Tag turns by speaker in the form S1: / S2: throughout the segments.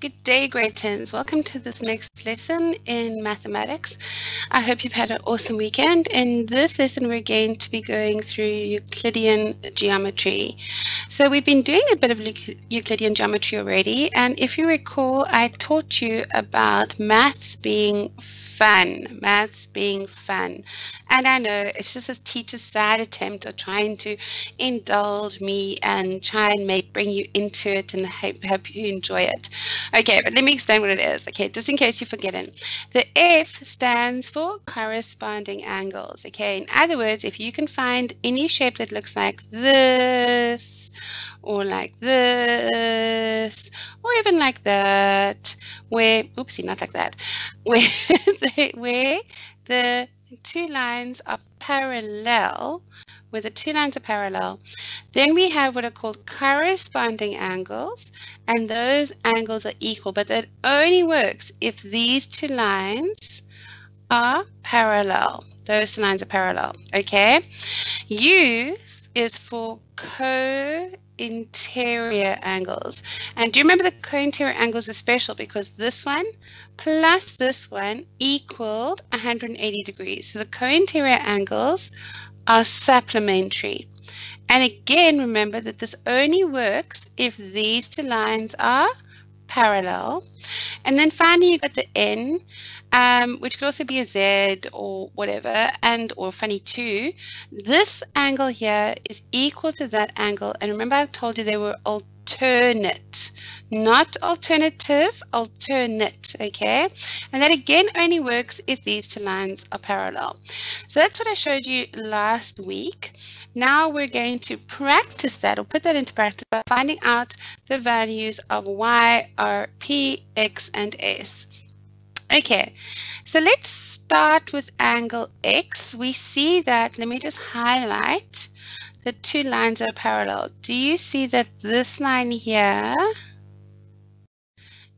S1: Good day, grade 10s. Welcome to this next lesson in mathematics. I hope you've had an awesome weekend. In this lesson, we're going to be going through Euclidean geometry. So we've been doing a bit of Euclidean geometry already. And if you recall, I taught you about maths being fun, maths being fun. And I know it's just a teacher's sad attempt of trying to indulge me and try and make bring you into it and hope, hope you enjoy it. Okay, but let me explain what it is. Okay, just in case you've forgotten. The F stands for corresponding angles. Okay, in other words, if you can find any shape that looks like this or like this or even like that where oopsie not like that where the, where the two lines are parallel where the two lines are parallel. Then we have what are called corresponding angles and those angles are equal but that only works if these two lines are parallel. Those two lines are parallel okay? U is for co interior angles. And do you remember the co-interior angles are special because this one plus this one equaled 180 degrees. So the co-interior angles are supplementary. And again, remember that this only works if these two lines are parallel. And then finally, you've got the N, um, which could also be a Z or whatever, and or funny two. This angle here is equal to that angle. And remember I told you they were alternate, not alternative, alternate, okay? And that again only works if these two lines are parallel. So that's what I showed you last week. Now we're going to practice that or put that into practice by finding out the values of y, r, p, x, and s. Okay, so let's start with angle x. We see that, let me just highlight the two lines are parallel. Do you see that this line here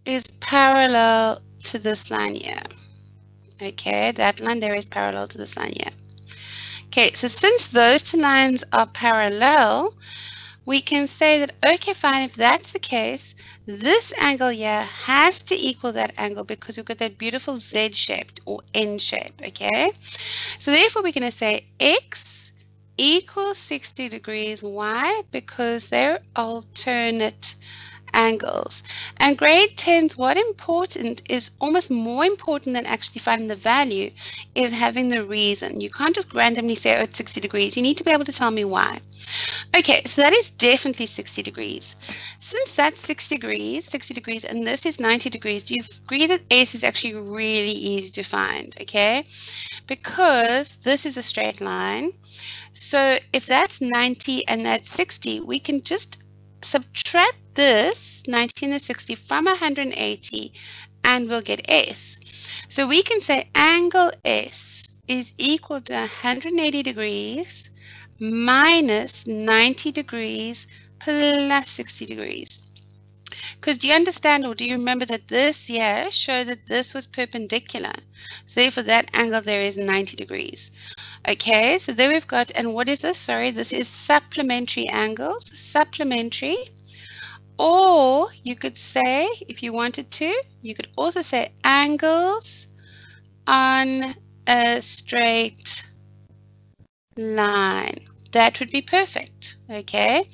S1: is parallel to this line here? Okay, that line there is parallel to this line here. Okay, so since those two lines are parallel, we can say that, okay, fine, if that's the case, this angle here has to equal that angle because we've got that beautiful Z shaped or N shape, okay? So therefore, we're going to say X equals 60 degrees. Why? Because they're alternate angles. And grade 10's what important is almost more important than actually finding the value is having the reason. You can't just randomly say, oh, it's 60 degrees. You need to be able to tell me why. Okay, so that is definitely 60 degrees. Since that's 60 degrees, 60 degrees, and this is 90 degrees, do you agree that S is actually really easy to find, okay? Because this is a straight line. So if that's 90 and that's 60, we can just subtract this 19 and 60 from 180 and we'll get S. So we can say angle S is equal to 180 degrees minus 90 degrees plus 60 degrees. Because do you understand or do you remember that this here showed that this was perpendicular? So therefore that angle there is 90 degrees. Okay, so there we've got, and what is this? Sorry, this is supplementary angles. Supplementary or you could say, if you wanted to, you could also say angles on a straight line. That would be perfect, okay?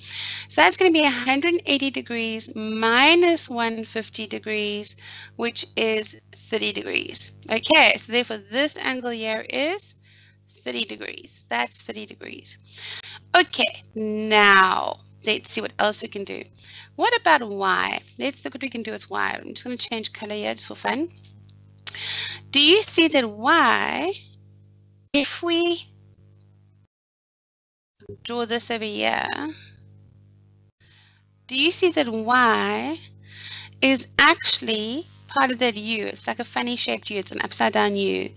S1: So that's going to be 180 degrees minus 150 degrees, which is 30 degrees. Okay, so therefore this angle here is 30 degrees. That's 30 degrees. Okay, now let's see what else we can do. What about y? Let's look what we can do with y. I'm just going to change color here just for fun. Do you see that y, if we draw this over here, do you see that y is actually part of that U. It's like a funny shaped U. It's an upside down U.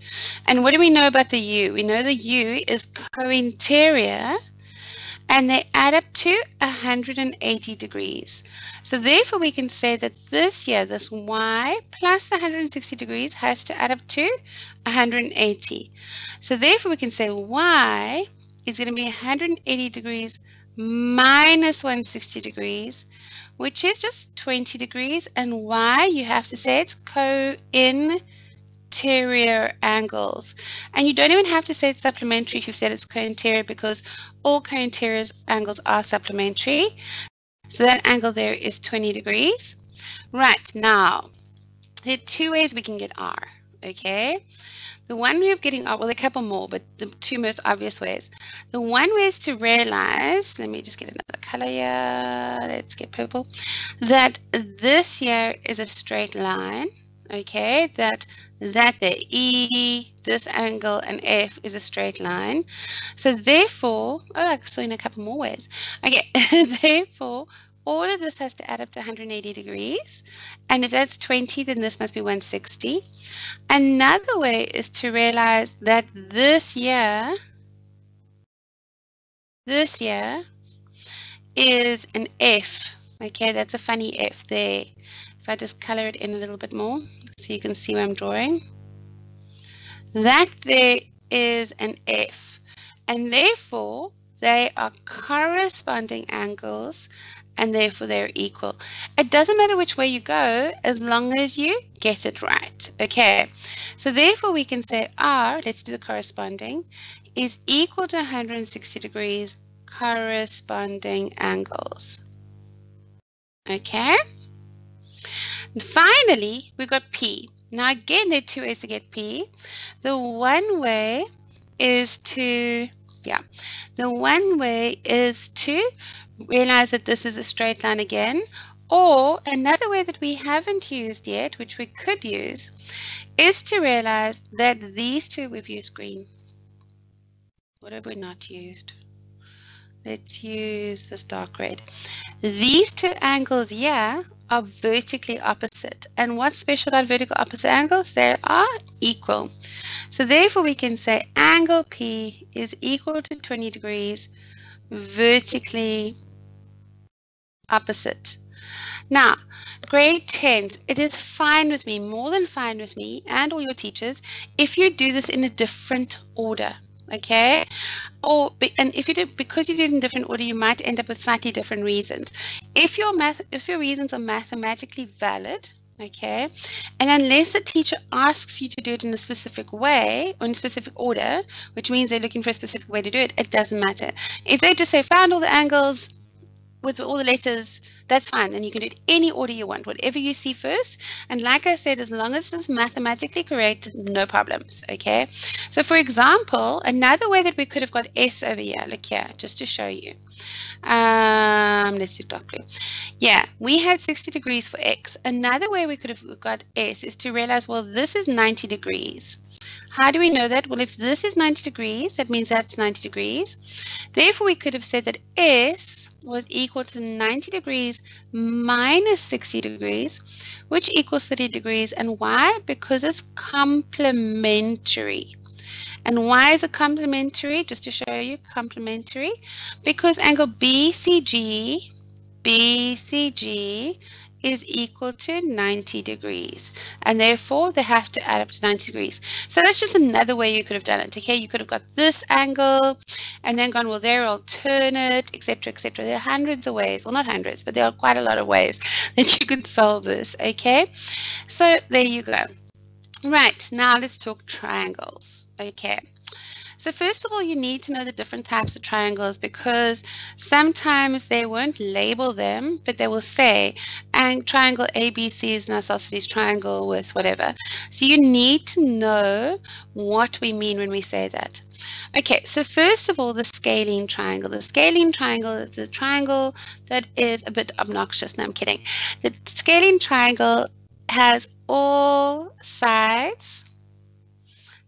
S1: And what do we know about the U? We know the U is co-interior and they add up to 180 degrees. So therefore we can say that this here, this y plus the 160 degrees has to add up to 180. So therefore we can say y is going to be 180 degrees minus 160 degrees, which is just 20 degrees. And y, You have to say it's co-interior angles. And you don't even have to say it's supplementary if you've said it's co-interior because all co-interior angles are supplementary. So that angle there is 20 degrees. Right, now, there are two ways we can get R, okay? The one way of getting R, well, a couple more, but the two most obvious ways. The one way is to realize, let me just get another color here, let's get purple, that this here is a straight line, okay, that that the E, this angle, and F is a straight line. So therefore, oh, I saw in a couple more ways. Okay, therefore, all of this has to add up to 180 degrees. And if that's 20, then this must be 160. Another way is to realize that this year, this year is an F. Okay, that's a funny F there. If I just color it in a little bit more, so you can see where I'm drawing. That there is an F. And therefore, they are corresponding angles and therefore they're equal. It doesn't matter which way you go as long as you get it right. Okay, so therefore we can say R, let's do the corresponding, is equal to 160 degrees corresponding angles. Okay, and finally we got P. Now again, there are two ways to get P. The one way is to, yeah, the one way is to realize that this is a straight line again. Or another way that we haven't used yet, which we could use, is to realize that these two, we've used green. What have we not used? Let's use this dark red. These two angles here are vertically opposite. And what's special about vertical opposite angles? They are equal. So therefore we can say angle P is equal to 20 degrees vertically opposite. Now, grade 10s, it is fine with me, more than fine with me and all your teachers, if you do this in a different order, okay? Or and if you do because you did in different order, you might end up with slightly different reasons. If your math, if your reasons are mathematically valid, okay, and unless the teacher asks you to do it in a specific way or in a specific order, which means they're looking for a specific way to do it, it doesn't matter. If they just say found all the angles, with all the letters, that's fine. And you can do it any order you want, whatever you see first. And like I said, as long as it's mathematically correct, no problems, okay? So for example, another way that we could have got S over here, look here, just to show you. Um, let's do dark blue. Yeah, we had 60 degrees for X. Another way we could have got S is to realize, well, this is 90 degrees. How do we know that? Well, if this is 90 degrees, that means that's 90 degrees. Therefore, we could have said that S was equal to 90 degrees minus 60 degrees, which equals 30 degrees. And why? Because it's complementary. And why is it complementary? Just to show you, complementary. Because angle BCG, BCG is equal to 90 degrees and therefore they have to add up to 90 degrees. So that's just another way you could have done it. Okay, you could have got this angle and then gone, well, they're alternate, etc., etc. There are hundreds of ways, well, not hundreds, but there are quite a lot of ways that you can solve this. Okay, so there you go. Right, now let's talk triangles. Okay. So first of all, you need to know the different types of triangles because sometimes they won't label them, but they will say, and triangle ABC is an isosceles triangle with whatever. So you need to know what we mean when we say that. Okay, so first of all, the scalene triangle. The scalene triangle is a triangle that is a bit obnoxious. No, I'm kidding. The scalene triangle has all sides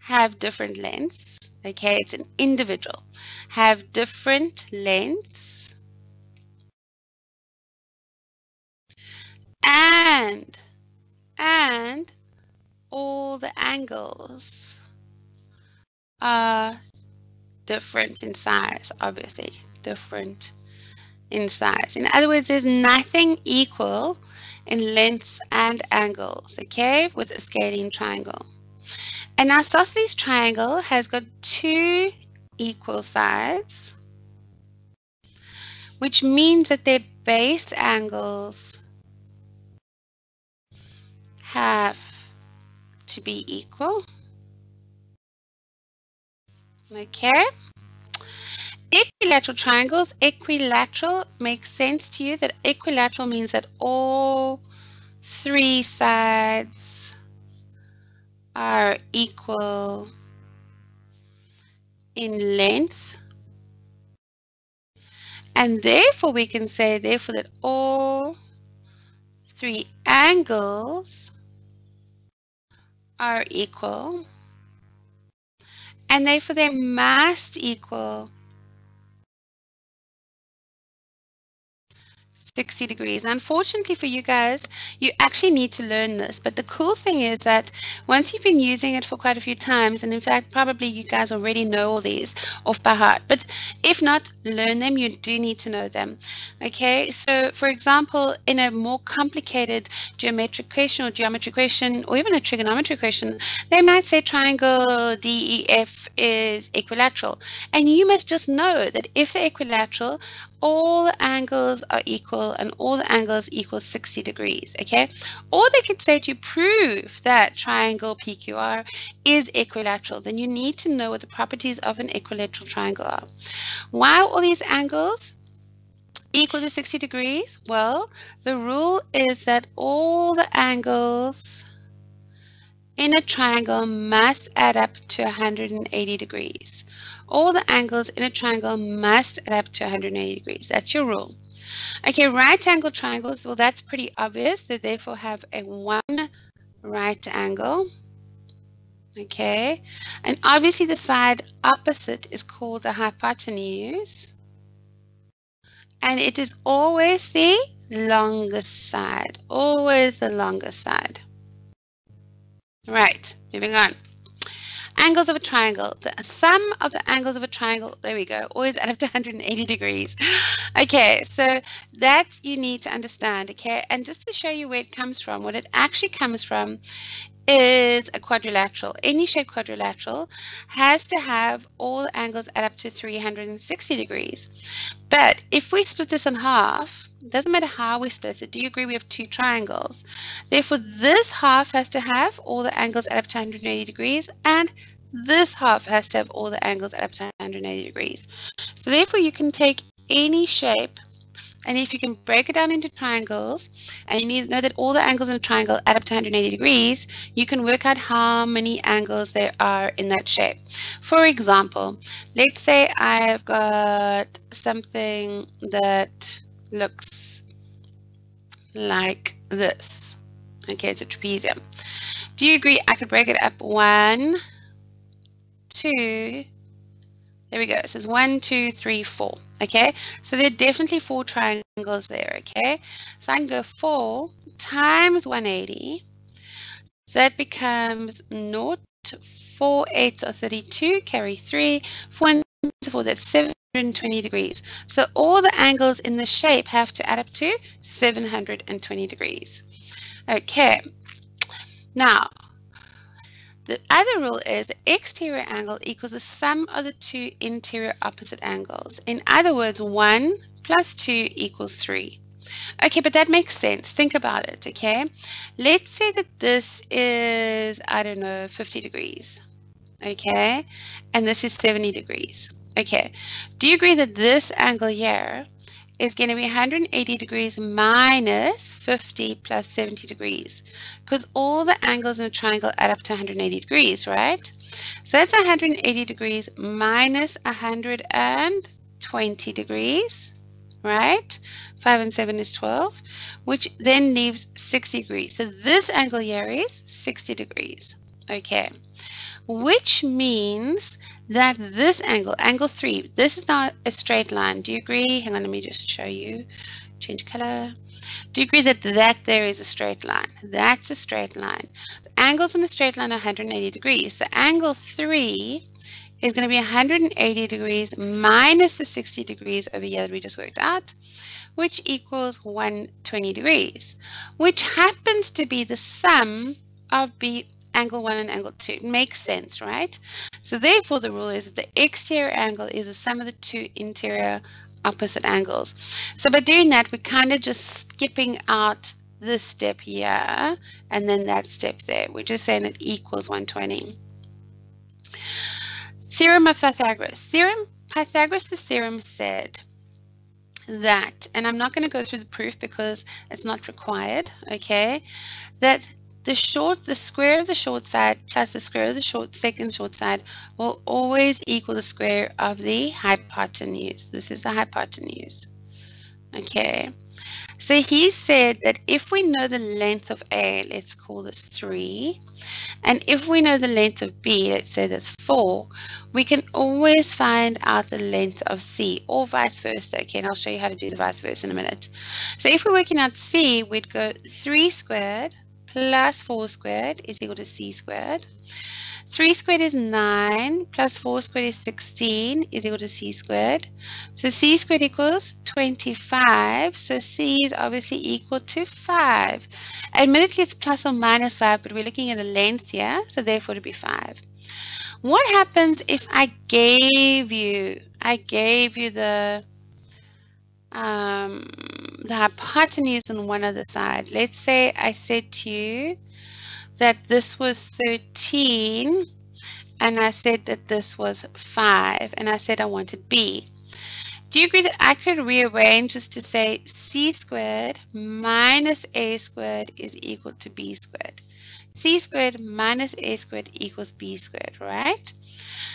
S1: have different lengths okay it's an individual. Have different lengths. And and all the angles are different in size obviously. Different in size. In other words there's nothing equal in lengths and angles okay with a scalene triangle an isosceles triangle has got two equal sides which means that their base angles have to be equal. Okay. Equilateral triangles, equilateral makes sense to you that equilateral means that all three sides are equal in length. And therefore we can say therefore that all three angles are equal and therefore they must equal 60 degrees. Unfortunately for you guys, you actually need to learn this. But the cool thing is that once you've been using it for quite a few times, and in fact, probably you guys already know all these off by heart. But if not, learn them. You do need to know them. Okay, so for example, in a more complicated geometric question or geometry question, or even a trigonometry question, they might say triangle DEF is equilateral. And you must just know that if they're equilateral, all the angles are equal and all the angles equal 60 degrees, okay? Or they could say to prove that triangle PQR is equilateral, then you need to know what the properties of an equilateral triangle are. Why are all these angles equal to 60 degrees? Well, the rule is that all the angles in a triangle must add up to 180 degrees all the angles in a triangle must add up to 180 degrees. That's your rule. Okay, right angle triangles, well, that's pretty obvious. They therefore have a one right angle. Okay, and obviously the side opposite is called the hypotenuse. And it is always the longest side, always the longest side. Right, moving on. Angles of a triangle. The sum of the angles of a triangle, there we go, always add up to 180 degrees. Okay, so that you need to understand, okay? And just to show you where it comes from, what it actually comes from is a quadrilateral. Any shape quadrilateral has to have all angles add up to 360 degrees. But if we split this in half, doesn't matter how we split it. Do you agree we have two triangles? Therefore, this half has to have all the angles add up to 180 degrees, and this half has to have all the angles add up to 180 degrees. So therefore, you can take any shape, and if you can break it down into triangles, and you need to know that all the angles in a triangle add up to 180 degrees, you can work out how many angles there are in that shape. For example, let's say I've got something that looks like this. Okay, it's a trapezium. Do you agree I could break it up one, two, there we go. It says one, two, three, four. Okay, so there are definitely four triangles there. Okay, so I can go four times 180. So that becomes 0, 4, 8 or 32, carry 3, 4, 4, that's 7. 720 degrees. So all the angles in the shape have to add up to 720 degrees. Okay, now the other rule is exterior angle equals the sum of the two interior opposite angles. In other words, 1 plus 2 equals 3. Okay, but that makes sense. Think about it, okay? Let's say that this is, I don't know, 50 degrees, okay? And this is 70 degrees. Okay, do you agree that this angle here is going to be 180 degrees minus 50 plus 70 degrees? Because all the angles in a triangle add up to 180 degrees, right? So that's 180 degrees minus 120 degrees, right? 5 and 7 is 12, which then leaves 60 degrees. So this angle here is 60 degrees. Okay, which means that this angle, angle 3, this is not a straight line. Do you agree? Hang on, let me just show you. Change color. Do you agree that that there is a straight line? That's a straight line. The angles in a straight line are 180 degrees. So angle 3 is going to be 180 degrees minus the 60 degrees over here that we just worked out, which equals 120 degrees, which happens to be the sum of B angle 1 and angle 2. It makes sense, right? So therefore the rule is that the exterior angle is the sum of the two interior opposite angles. So by doing that, we're kind of just skipping out this step here and then that step there. We're just saying it equals 120. Theorem of Pythagoras. Theorem Pythagoras, the theorem said that, and I'm not going to go through the proof because it's not required, okay, that the short, the square of the short side plus the square of the short second short side will always equal the square of the hypotenuse. This is the hypotenuse. Okay. So he said that if we know the length of A, let's call this 3, and if we know the length of B, let's say that's 4, we can always find out the length of C, or vice versa. Okay, and I'll show you how to do the vice versa in a minute. So if we're working out C, we'd go 3 squared plus 4 squared is equal to C squared. 3 squared is 9 plus 4 squared is 16 is equal to c squared. So c squared equals 25. So c is obviously equal to 5. Admittedly, it's plus or minus 5, but we're looking at the length here, so therefore it would be 5. What happens if I gave you, I gave you the, um, the hypotenuse on one other side? Let's say I said to you, that this was 13 and I said that this was 5 and I said I wanted B. Do you agree that I could rearrange just to say c squared minus a squared is equal to b squared? C squared minus a squared equals b squared, right?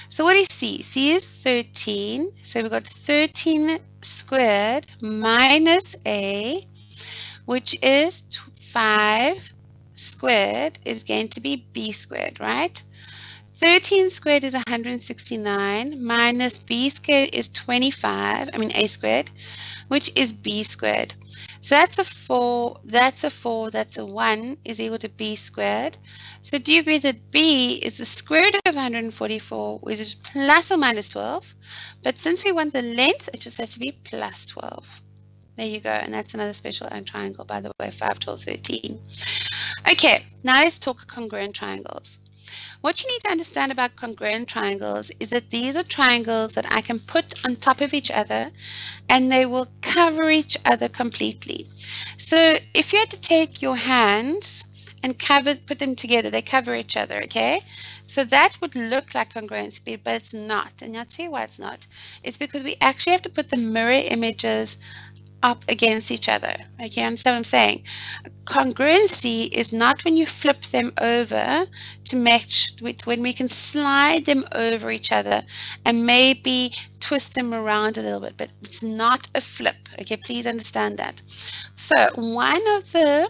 S1: So what is c? c is 13. So we've got 13 squared minus a, which is 5 squared is going to be b squared, right? 13 squared is 169 minus b squared is 25, I mean a squared, which is b squared. So that's a 4, that's a 4, that's a 1 is equal to b squared. So do you agree that b is the square root of 144, which is plus or minus 12? But since we want the length, it just has to be plus 12. There you go, and that's another special triangle, by the way, 5, 12, 13. Okay, now let's talk congruent triangles. What you need to understand about congruent triangles is that these are triangles that I can put on top of each other and they will cover each other completely. So if you had to take your hands and cover, put them together, they cover each other, okay? So that would look like congruency, but it's not. And I'll tell you why it's not. It's because we actually have to put the mirror images up against each other. Okay, understand what I'm saying? Congruency is not when you flip them over to match, it's when we can slide them over each other and maybe twist them around a little bit, but it's not a flip. Okay, please understand that. So one of the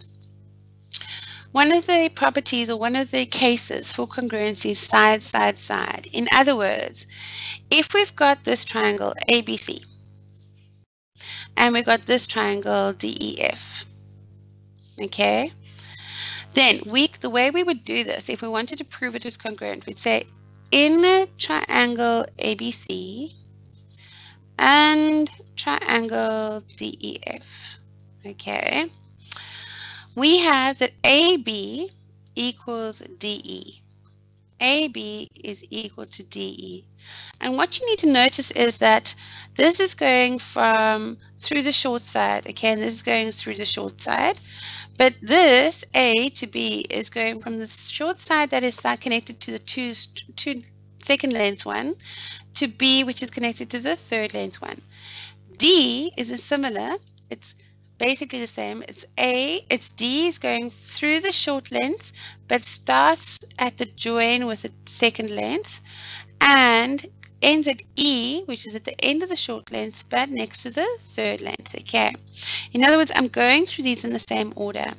S1: one of the properties or one of the cases for congruency is side, side, side. In other words, if we've got this triangle ABC, and we got this triangle DEF. Okay. Then we, the way we would do this, if we wanted to prove it was congruent, we'd say in triangle ABC and triangle DEF. Okay. We have that AB equals DE. AB is equal to DE. And what you need to notice is that this is going from through the short side, okay, and this is going through the short side. But this A to B is going from the short side that is connected to the two, two second length one to B, which is connected to the third length one. D is a similar, it's basically the same. It's A, it's D is going through the short length, but starts at the join with the second length and ends at E, which is at the end of the short length, but next to the third length, okay? In other words, I'm going through these in the same order.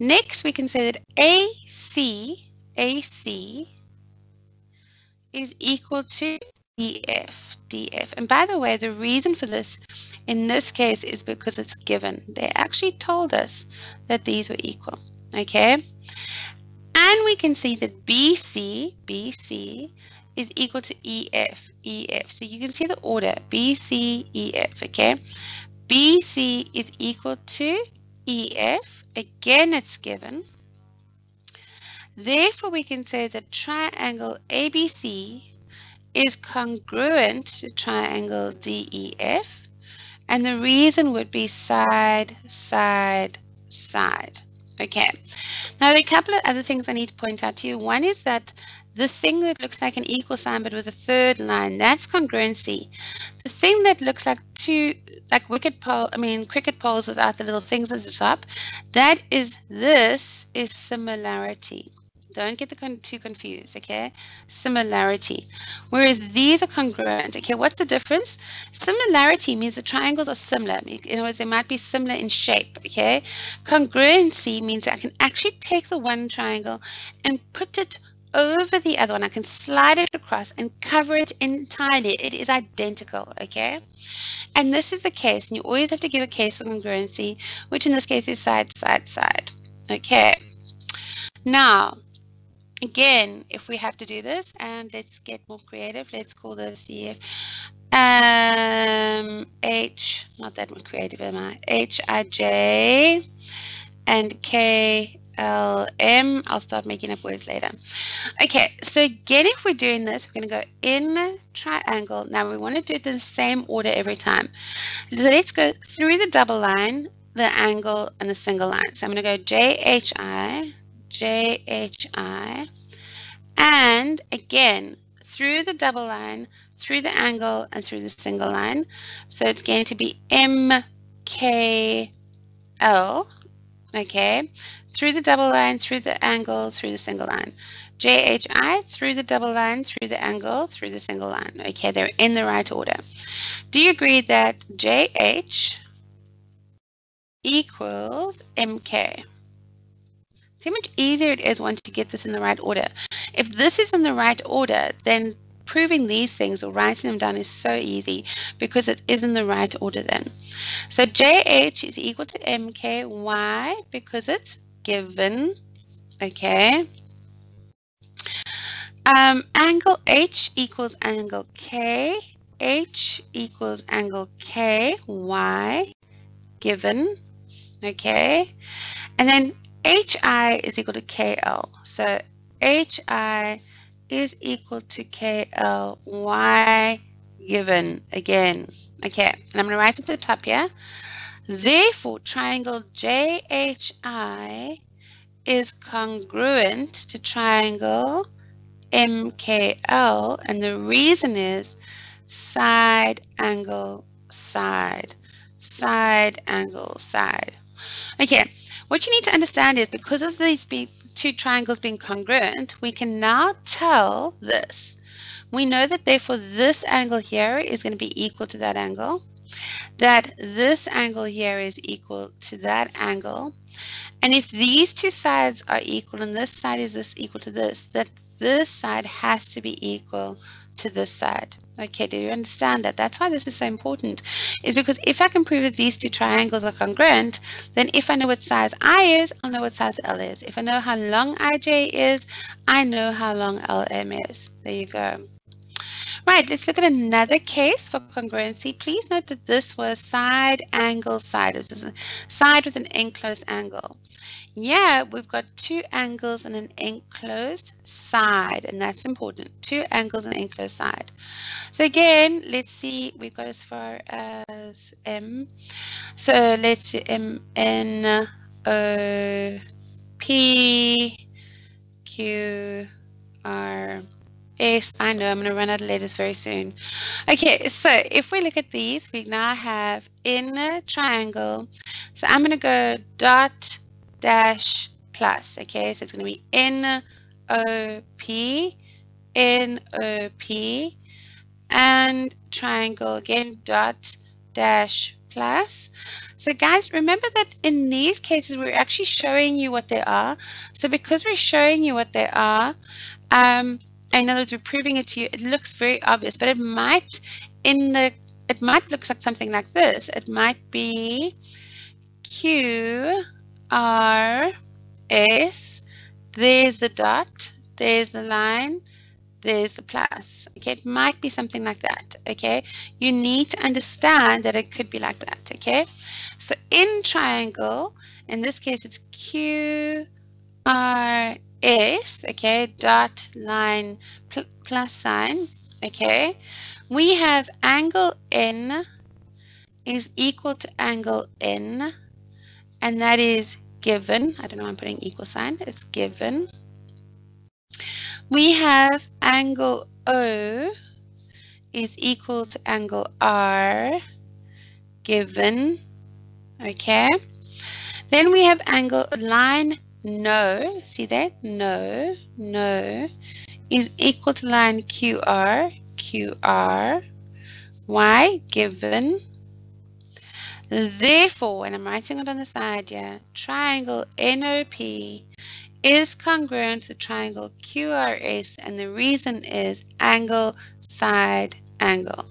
S1: Next, we can say that AC, AC is equal to DF, DF. And by the way, the reason for this in this case is because it's given. They actually told us that these were equal, okay? And we can see that BC, BC is equal to EF, EF. So you can see the order, BC, EF, okay? BC is equal to EF. Again, it's given. Therefore, we can say that triangle ABC is congruent to triangle DEF And the reason would be side, side, side. Okay. Now, there are a couple of other things I need to point out to you. One is that the thing that looks like an equal sign but with a third line, that's congruency. The thing that looks like two, like wicket pole, I mean cricket poles without the little things at the top, that is, this is similarity. Don't get the con too confused, okay? Similarity. Whereas these are congruent, okay? What's the difference? Similarity means the triangles are similar. In other words, they might be similar in shape, okay? Congruency means I can actually take the one triangle and put it over the other one. I can slide it across and cover it entirely. It is identical, okay? And this is the case, and you always have to give a case for congruency, which in this case is side, side, side. Okay. Now, again, if we have to do this, and let's get more creative, let's call this the um, H, not that more creative, am I? H, I, J, and K, L, M. I'll start making up words later. Okay, so again, if we're doing this, we're going to go in triangle. Now we want to do it in the same order every time. So let's go through the double line, the angle, and the single line. So I'm going to go J, H, I, JHI. And again, through the double line, through the angle, and through the single line. So it's going to be MKL, okay? Through the double line, through the angle, through the single line. JHI, through the double line, through the angle, through the single line. Okay, they're in the right order. Do you agree that JH equals MK? See how much easier it is once you get this in the right order. If this is in the right order, then proving these things or writing them down is so easy because it is in the right order then. So JH is equal to MK. MKY because it's given, okay? Um, angle H equals angle K. H equals angle K, Y, given, okay? And then HI is equal to KL. So HI is equal to KLY given again. Okay, and I'm going to write it at the top here. Therefore, triangle JHI is congruent to triangle MKL, and the reason is side, angle, side, side, angle, side. Okay, what you need to understand is because of these two triangles being congruent, we can now tell this. We know that therefore this angle here is going to be equal to that angle, that this angle here is equal to that angle, and if these two sides are equal and this side is this equal to this, that this side has to be equal to this side. Okay, do you understand that? That's why this is so important, is because if I can prove that these two triangles are congruent, then if I know what size I is, I'll know what size L is. If I know how long IJ is, I know how long LM is. There you go. Right, let's look at another case for congruency. Please note that this was side angle side. This is a side with an enclosed angle. Yeah, we've got two angles and an enclosed side, and that's important. Two angles and enclosed side. So again, let's see, we've got as far as M. So let's do M, N, O, P, Q, R, S. I know I'm going to run out of letters very soon. Okay, so if we look at these, we now have in a triangle. So I'm going to go dot, dash plus. Okay, so it's going to be N O P N O P and triangle again dot dash plus. So guys, remember that in these cases, we're actually showing you what they are. So because we're showing you what they are, um, in other words, we're proving it to you, it looks very obvious, but it might in the, it might look like something like this. It might be Q R, S, there's the dot, there's the line, there's the plus. Okay, it might be something like that. Okay, you need to understand that it could be like that. Okay, so in triangle, in this case, it's Q R S. Okay, dot line pl plus sign. Okay, we have angle N is equal to angle N, and that is given. I don't know I'm putting equal sign. It's given. We have angle O is equal to angle R given. Okay. Then we have angle line no. See that? No, no is equal to line QR, QR. Why? Given. Therefore, and I'm writing it on the side here, triangle NOP is congruent to triangle QRS, and the reason is angle, side, angle.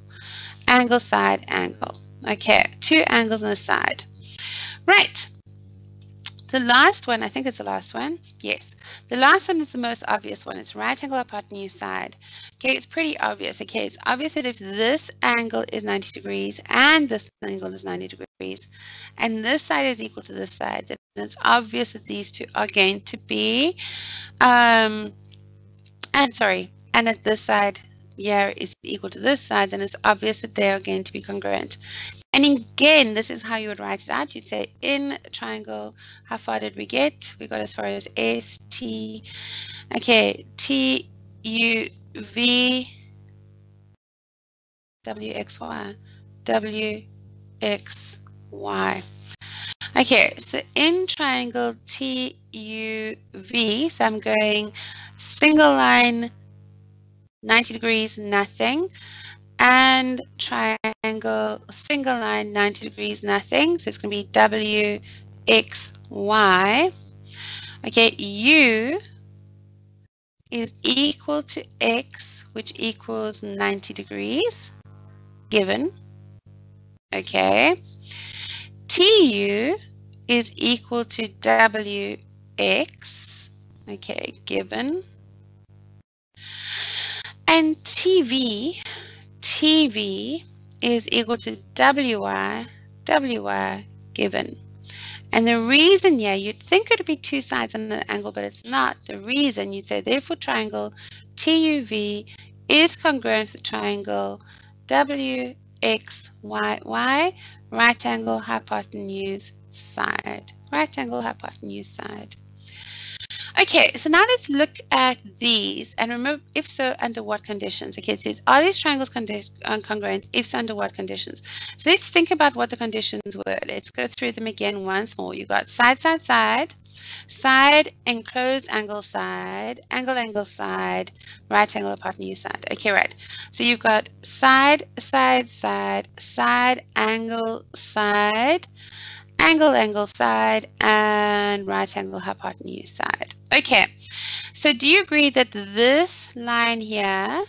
S1: Angle, side, angle. Okay, two angles on the side. Right. The last one, I think it's the last one. Yes. The last one is the most obvious one. It's right angle hypotenuse side. Okay, it's pretty obvious. Okay, it's obvious that if this angle is 90 degrees and this angle is 90 degrees, and this side is equal to this side, then it's obvious that these two are going to be, um, and sorry, and that this side here is equal to this side, then it's obvious that they are going to be congruent. And again, this is how you would write it out. You'd say in triangle, how far did we get? We got as far as S, T, okay, T, U, V, W, X, Y, W, X, Y. Okay, so in triangle T, U, V, so I'm going single line, 90 degrees, nothing and triangle single line 90 degrees nothing. So it's going to be w x y. Okay u is equal to x which equals 90 degrees given. Okay. Tu is equal to wx okay given. And tv TV is equal to WY, WY given. And the reason, yeah, you'd think it would be two sides and an angle, but it's not. The reason you'd say, therefore, triangle TUV is congruent to triangle WXYY, right angle hypotenuse side. Right angle hypotenuse side. Okay, so now let's look at these and remember if so, under what conditions? Okay, it says, are these triangles uh, congruent? If so, under what conditions? So let's think about what the conditions were. Let's go through them again once more. You got side, side, side, side, enclosed angle side, angle, angle side, right angle hypotenuse side. Okay, right. So you've got side, side, side, side, angle, side, angle, angle side, and right angle hypotenuse side. Okay, so do you agree that this line here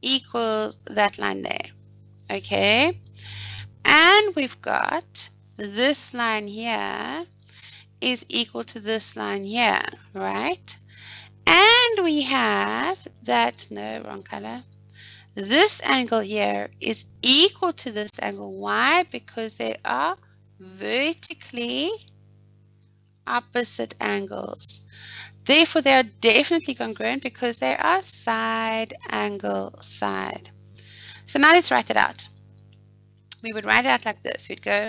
S1: equals that line there? Okay, and we've got this line here is equal to this line here, right? And we have that, no, wrong color. This angle here is equal to this angle. Why? Because they are vertically opposite angles. Therefore, they are definitely congruent because they are side angle side. So now let's write it out. We would write it out like this. We'd go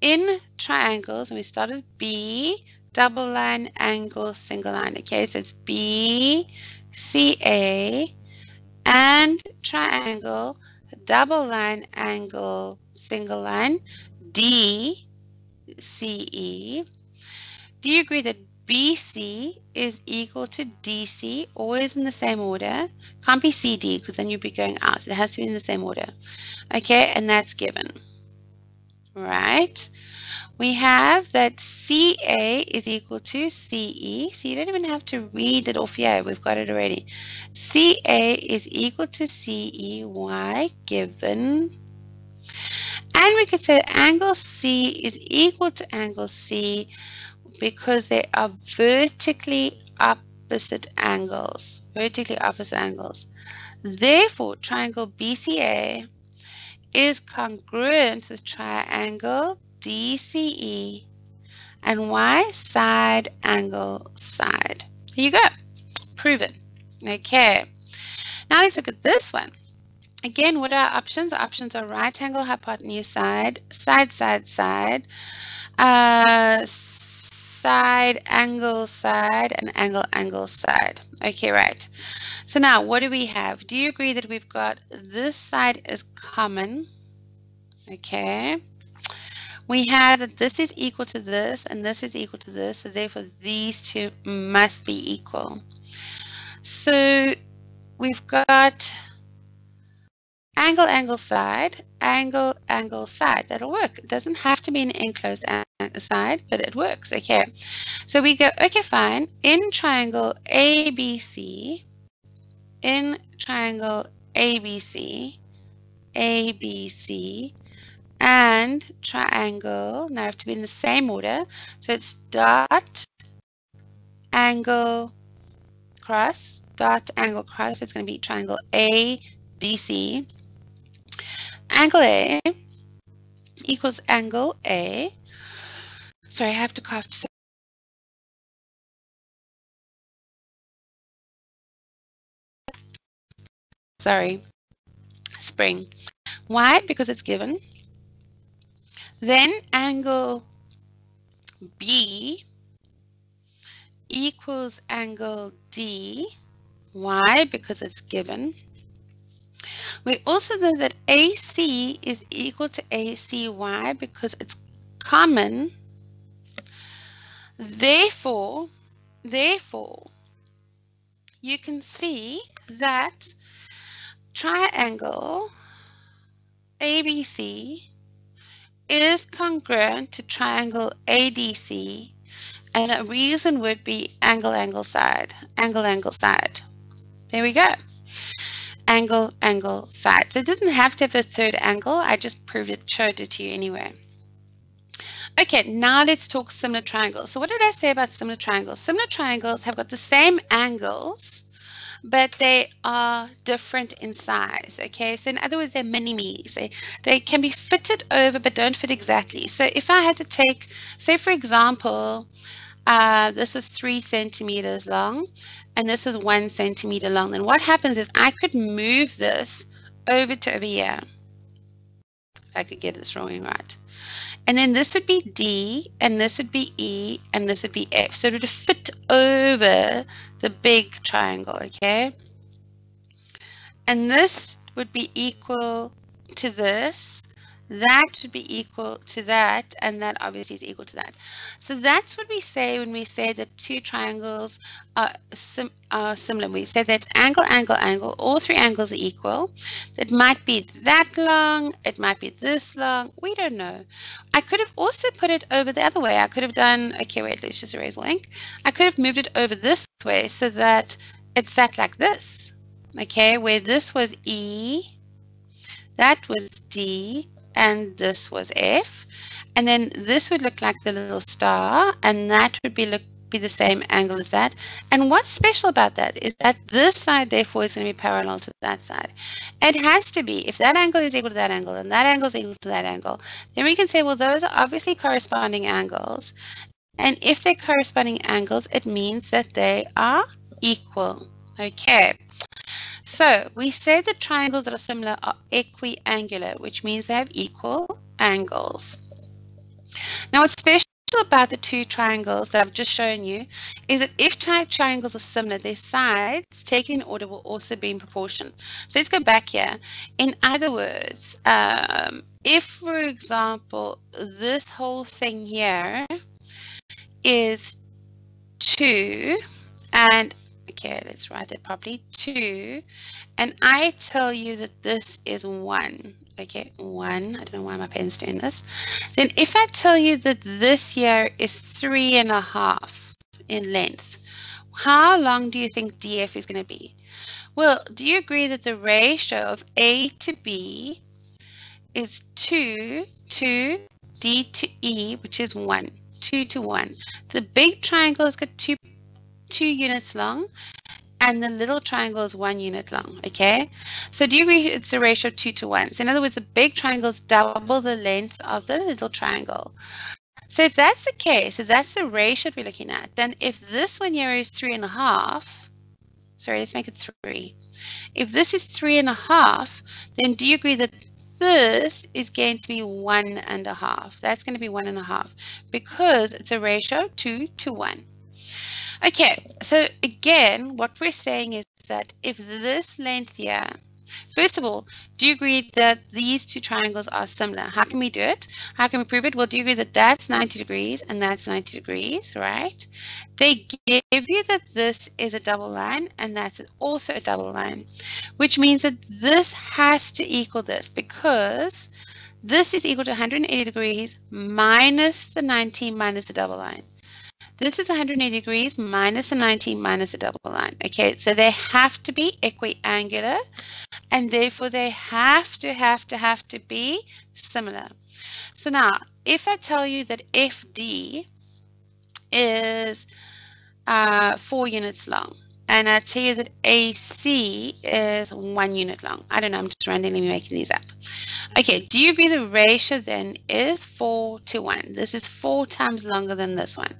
S1: in triangles and we start with B, double line, angle, single line. Okay, so it's B, C, A, and triangle, double line, angle, single line, D, C, E. Do you agree that BC is equal to DC, always in the same order? Can't be CD because then you'd be going out. It has to be in the same order. Okay, and that's given. Right? We have that CA is equal to CE. So you don't even have to read it off here. We've got it already. CA is equal to CEY given and we could say angle C is equal to angle C because they are vertically opposite angles, vertically opposite angles. Therefore, triangle BCA is congruent with triangle DCE. And why? Side angle side. Here you go. Proven. Okay. Now let's look at this one. Again, what are our options? Options are right angle, hypotenuse, side, side, side, side, uh, side, angle, side, and angle, angle, side. Okay, right. So now what do we have? Do you agree that we've got this side is common? Okay. We have that this is equal to this and this is equal to this. So therefore these two must be equal. So we've got angle, angle, side, angle, angle, side. That'll work. It doesn't have to be an enclosed side, but it works. Okay. So we go, okay, fine. In triangle ABC, in triangle ABC, ABC, and triangle, now I have to be in the same order. So it's dot, angle, cross, dot, angle, cross. It's going to be triangle ADC angle A equals angle A. Sorry, I have to cough to Sorry, spring. Why? Because it's given. Then angle B equals angle D. Why? Because it's given. We also know that AC is equal to ACY because it's common. Therefore, therefore, you can see that triangle ABC is congruent to triangle ADC and a reason would be angle angle side angle angle side there we go angle, angle, side. So it doesn't have to have the third angle. I just proved it, showed it to you anyway. Okay, now let's talk similar triangles. So what did I say about similar triangles? Similar triangles have got the same angles, but they are different in size. Okay, so in other words, they're mini-me's. They, they can be fitted over, but don't fit exactly. So if I had to take, say for example, uh, this is three centimeters long and this is one centimeter long, then what happens is I could move this over to over here. If I could get this drawing right. And then this would be D, and this would be E, and this would be F. So it would fit over the big triangle, okay? And this would be equal to this, that would be equal to that, and that obviously is equal to that. So that's what we say when we say that two triangles are, sim are similar. We say that angle, angle, angle, all three angles are equal. It might be that long, it might be this long, we don't know. I could have also put it over the other way. I could have done, okay, wait, let's just erase link. I could have moved it over this way so that it sat like this, okay, where this was E, that was D, and this was F. And then this would look like the little star, and that would be look be the same angle as that. And what's special about that is that this side, therefore, is going to be parallel to that side. It has to be. If that angle is equal to that angle and that angle is equal to that angle, then we can say, well, those are obviously corresponding angles. And if they're corresponding angles, it means that they are equal. Okay. So we say that triangles that are similar are equiangular, which means they have equal angles. Now what's special about the two triangles that I've just shown you is that if tri triangles are similar, their sides taken in order will also be in proportion. So let's go back here. In other words, um, if, for example, this whole thing here is 2 and okay, let's write it properly, 2, and I tell you that this is 1, okay, 1, I don't know why my pen's doing this, then if I tell you that this year is three and a half in length, how long do you think DF is going to be? Well, do you agree that the ratio of A to B is 2 to D to E, which is 1, 2 to 1. The big triangle has got two two units long and the little triangle is one unit long, okay? So do you agree it's a ratio of two to one? So in other words, the big triangle is double the length of the little triangle. So if that's the case, if that's the ratio we're looking at, then if this one here is three and a half, sorry, let's make it three. If this is three and a half, then do you agree that this is going to be one and a half? That's going to be one and a half because it's a ratio two to one. Okay, so again, what we're saying is that if this length here First of all, do you agree that these two triangles are similar? How can we do it? How can we prove it? Well, do you agree that that's 90 degrees and that's 90 degrees, right? They give you that this is a double line and that's also a double line, which means that this has to equal this because this is equal to 180 degrees minus the 90 minus the double line. This is 180 degrees minus the 90 minus the double line. Okay, so they have to be equiangular and therefore they have to, have to, have to be similar. So now, if I tell you that FD is uh, four units long, and I tell you that AC is one unit long. I don't know, I'm just randomly making these up. Okay, do you agree the ratio then is 4 to 1? This is 4 times longer than this one.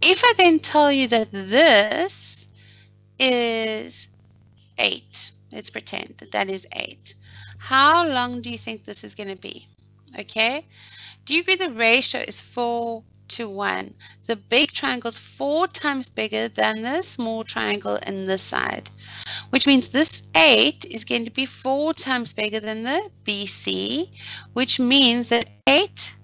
S1: If I then tell you that this is 8, let's pretend that that is 8. How long do you think this is going to be? Okay, do you agree the ratio is 4 to 1. The big triangle is four times bigger than the small triangle in this side, which means this 8 is going to be four times bigger than the BC, which means that 8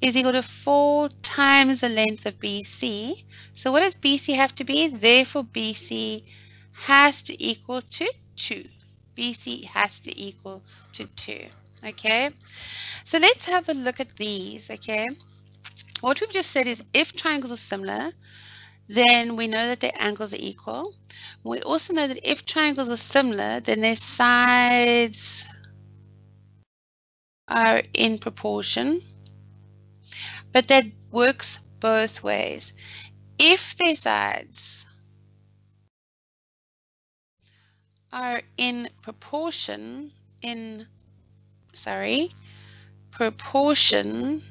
S1: is equal to 4 times the length of BC. So what does BC have to be? Therefore, BC has to equal to 2. BC has to equal to 2. Okay, so let's have a look at these. Okay, what we've just said is if triangles are similar, then we know that their angles are equal. We also know that if triangles are similar, then their sides are in proportion. But that works both ways. If their sides are in proportion, in, sorry, proportion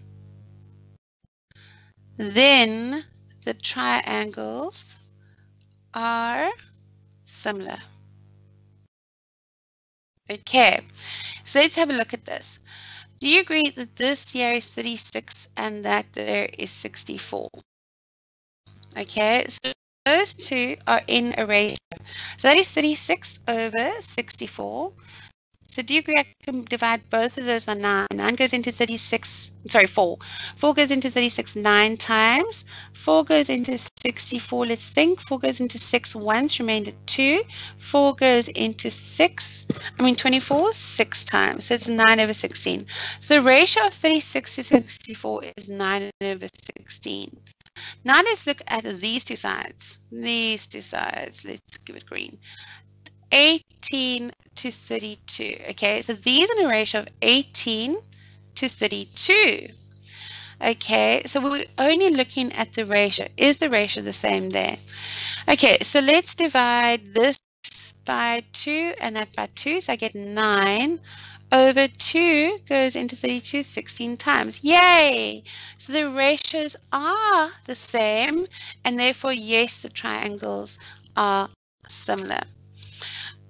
S1: then the triangles are similar. Okay, so let's have a look at this. Do you agree that this here is 36 and that there is 64? Okay, so those two are in a ratio. So that is 36 over 64. So do you agree I can divide both of those by 9? 9 goes into 36, sorry, 4. 4 goes into 36 9 times. 4 goes into 64, let's think. 4 goes into 6 once, remainder 2. 4 goes into 6, I mean 24, 6 times. So it's 9 over 16. So the ratio of 36 to 64 is 9 over 16. Now let's look at these two sides. These two sides, let's give it green. 18 to 32. Okay, so these are in a ratio of 18 to 32. Okay, so we're only looking at the ratio. Is the ratio the same there? Okay, so let's divide this by 2 and that by 2. So I get 9 over 2 goes into 32 16 times. Yay! So the ratios are the same and therefore, yes, the triangles are similar.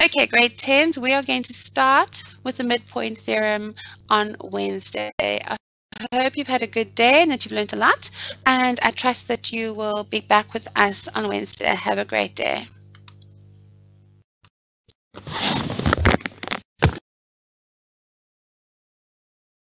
S1: Okay, grade 10s, we are going to start with the midpoint theorem on Wednesday. I hope you've had a good day and that you've learned a lot, and I trust that you will be back with us on Wednesday. Have a great day.